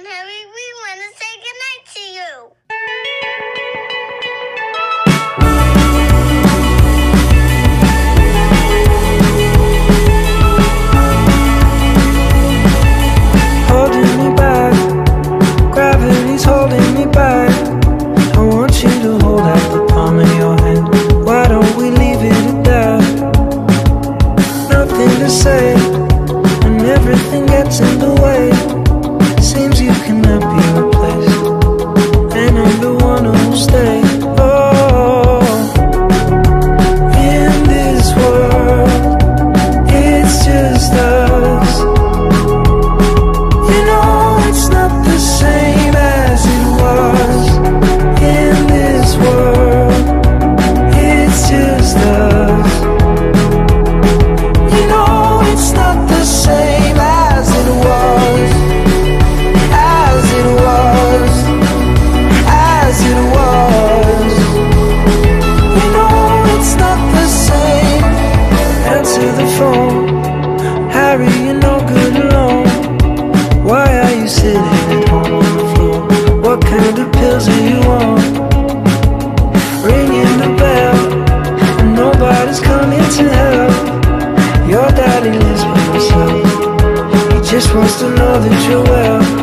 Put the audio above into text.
phone, Harry. We want to say goodnight to you. Holding You're no good alone. Why are you sitting at home on the floor? What kind of pills are you on? Ringing the bell, and nobody's coming to help. Your daddy lives by himself. He just wants to know that you're well.